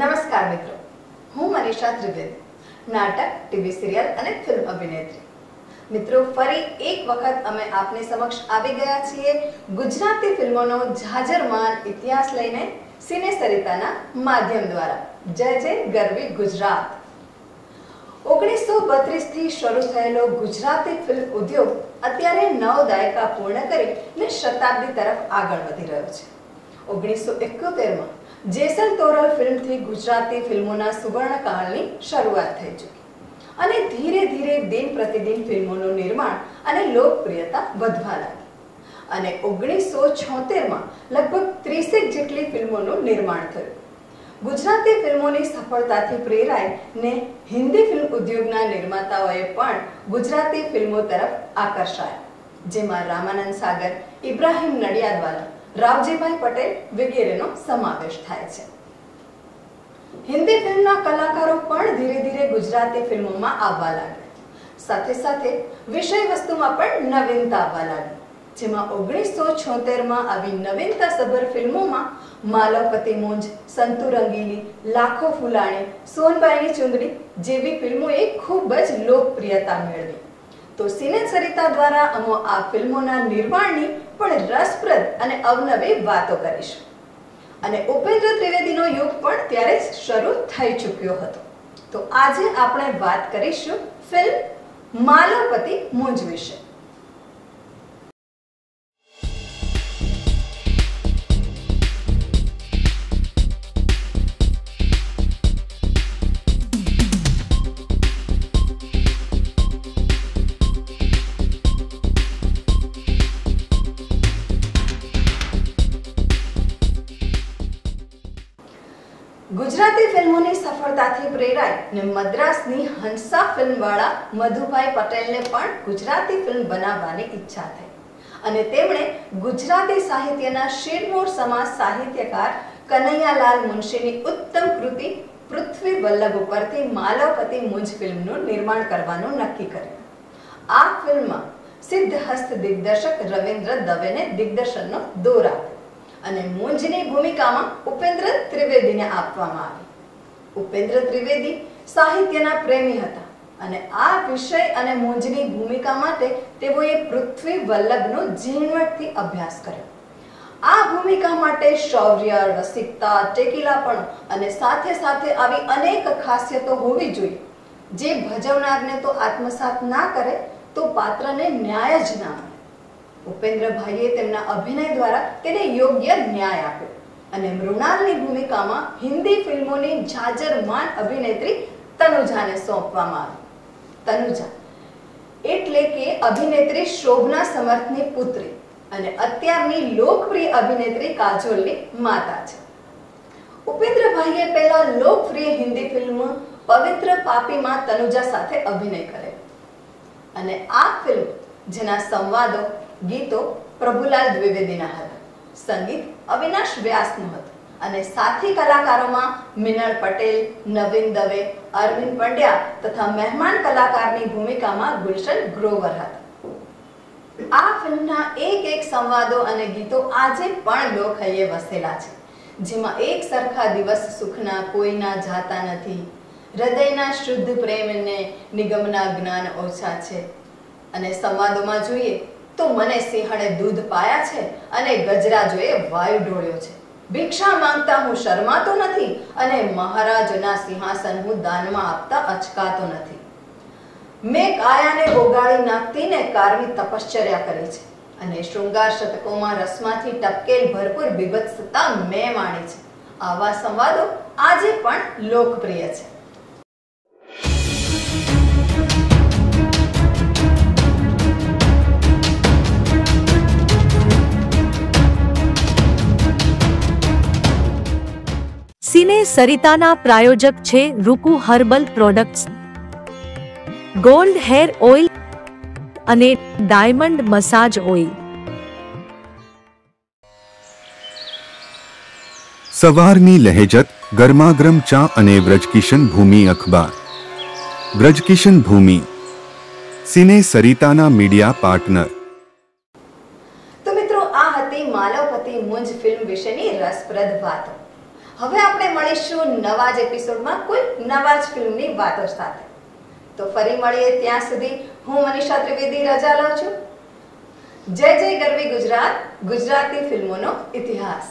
નમસ્કાર મિત્રો. હું મનીષા ત્રિવેદી. નાટક, ટીવી સિરિયલ અને ફિલ્મ અભિનેત્રી. મિત્રો, ફરી એક વખત અમે આપને સમક્ષ આવી ગયા છીએ ગુજરાતી ફિલ્મોનો જાજરમાન ઇતિહાસ લઈને સિને સરિતાના માધ્યમ દ્વારા. જય જય ગરવી ગુજરાત. ઓગણીસો બત્રીસથી શરૂ થયેલો ગુજરાતી ફિલ્મ ઉદ્યોગ અત્યારે નવ દાયકા પૂર્ણ કરીને શતાબ્દી તરફ આગળ વધી રહ્યો છે. ઓગણીસો એકોતેરમાં જેસલ તોરલ ફિલ્મથી ગુજરાતી ફિલ્મોના સુવર્ણકાળની શરૂઆત થઈ ચૂકી. અને ધીરે ધીરે દિન પ્રતિદિન ફિલ્મોનું નિર્માણ અને લોકપ્રિયતા વધવા લાગી. અને ઓગણીસો છોતેરમાં લગભગ ત્રીસેક જેટલી ફિલ્મોનું નિર્માણ થયું. ગુજરાતી ફિલ્મોની સફળતાથી પ્રેરાય ને હિન્દી ફિલ્મ ઉદ્યોગના નિર્માતાઓએ પણ ગુજરાતી ફિલ્મો તરફ આકર્ષાયા, જેમાં રામાનંદ સાગર, ઇબ્રાહિમ નડિયાદવાલા રાવજીભાઈ પટેલ વગેરેનો સમાવેશ થાય છે. હિન્દી ફિલ્મના કલાકારો પણ ધીરે ધીરે ગુજરાતી ફિલ્મોમાં આવવા લાગ્યા. સાથે સાથે વિષય વસ્તુમાં પણ નવીનતા આવવા લાગી, જેમાં ઓગણીસો છોતેરમાં આવી નવીનતા સભર ફિલ્મોમાં માલવપતિ મુંજ, સંતુ રંગીલી, લાખો ફુલાણી, સોનબાઈની ચુંદડી જેવી ફિલ્મોએ ખૂબ જ લોકપ્રિયતા મેળવી. તો સિને સરિતા દ્વારા અમો આ ફિલ્મોના નિર્માણની પણ રસપ્રદ અને અવનવી વાતો કરીશું. અને ઉપેન્દ્ર ત્રિવેદીનો યુગ પણ ત્યારે શરૂ થઈ ચૂક્યો હતો. તો આજે આપણે વાત કરીશું ફિલ્મ માલવપતિ મુંજ વિશે. ગુજરાતી ફિલ્મોની સફળતાથી પ્રેરાય ને મદ્રાસની હંસા ફિલ્મવાળા મધુભાઈ પટેલને પણ ગુજરાતી ફિલ્મ બનાવવાની ઈચ્છા થઈ. અને તેમણે ગુજરાતી સાહિત્યના શિરમોર સમાજ સાહિત્યકાર કનૈયાલાલ મુનશીની ઉત્તમ કૃતિ પૃથ્વી વલ્લભ ઉપરથી માલવપતિ મુંજ ફિલ્મનું નિર્માણ કરવાનું નક્કી કર્યું. આ ફિલ્મમાં સિદ્ધહસ્ત દિગ્દર્શક રવિન્દ્ર દવેને દિગ્દર્શનનો દોર આપ્યો. અને મુંજની ભૂમિકામાં ઉપેન્દ્ર ત્રિવેદીને આપવામાં આવી. ઉપેન્દ્ર ત્રિવેદી સાહિત્યના પ્રેમી હતા અને આ વિષય અને મુંજની ભૂમિકા માટે તેઓએ પૃથ્વી વલ્લભનો ઝીણવટથી અભ્યાસ કર્યો. આ ભૂમિકા માટે શૌર્ય, રસિકતા ટેકીલાપણ અને સાથે સાથે આવી અનેક ખાસિયતો હોવી જોઈએ. જે ભજવનારને તો આત્મસાત ના કરે, તો પાત્રને ન્યાય જ ના મળે. ઉપેન્દ્રભાઈએ તેમના અભિનય દ્વારા તેને યોગ્ય ન્યાય આપ્યો અને મૃણાલની ભૂમિકામાં હિન્દી ફિલ્મોની જાજરમાન અભિનેત્રી તનુજાને સોંપવામાં આવી. તનુજા, એટલે કે અભિનેત્રી શોભના સમર્થની પુત્રી અને અત્યારની લોકપ્રિય અભિનેત્રી કાજોલની માતા છે. ઉપેન્દ્રભાઈએ પહેલા લોકપ્રિય હિન્દી ફિલ્મ પવિત્ર પાપીમાં તનુજા સાથે અભિનય કર્યો. અને આ ફિલ્મ, જેના સંવાદો ગીતો પ્રભુલાલ દ્વિવેદીના હતા. સંગીત અવિનાશ વ્યાસનું હતું અને સાથી કલાકારોમાં મિનળ પટેલ, નવીન દવે, અરવિંદ પંડ્યા તથા મહેમાન કલાકારની ભૂમિકામાં ગુલશન ગ્રોવર હતા. આ ફિલ્મના એક એક સંવાદો અને ગીતો આજે પણ લોકહૈયે વસેલા છે. જેમાં એક સરખા દિવસ સુખના કોઈના જાતા નથી. હૃદયના શુદ્ધ પ્રેમને નિગમના જ્ઞાન ઓછા છે. અને સંવાદોમાં જોઈએ તો મને સિંહણે દૂધ પાયા છે અને ગજરાજોએ વાયુ ઢોળ્યો છે. ભિક્ષા માંગતા હું શરમાતો નથી અને મહારાજના સિંહાસન હું દાનમાં આપતા અચકાતો નથી. મેં કાયાને ઓગાળી નાખતી ને કારવી તપશ્ચર્યા કરી છે અને શૃંગાર શતકોમાં રસમાંથી ટપકેલ ભરપૂર બીભત્સતા મેં માણી છે. આવા સંવાદો આજે પણ લોકપ્રિય છે. સિને સરિતાના પ્રાયોજક છે Ruku herbal products. Gold hair oil અને ડાયમંડ મસાજ ઓઇલ. સવારની લહેજત ગરમાગરમ ચા અને વ્રજકિશન ભૂમિ અખબાર. વ્રજકિશન ભૂમિ સિને સરિતાના મીડિયા પાર્ટનર. તો મિત્રો આ હતી માલવપતિ મુંજ ફિલ્મ વિશેની રસપ્રદ વાતો. હવે આપણે મળીશું નવા જ એપિસોડમાં કોઈ નવા જ ફિલ્મની વાતો સાથે. તો ફરી મળીએ ત્યાં સુધી હું મનીષા ત્રિવેદી રજા લઉં છું. જય જય ગરવી ગુજરાત, ગુજરાતી ફિલ્મોનો ઇતિહાસ.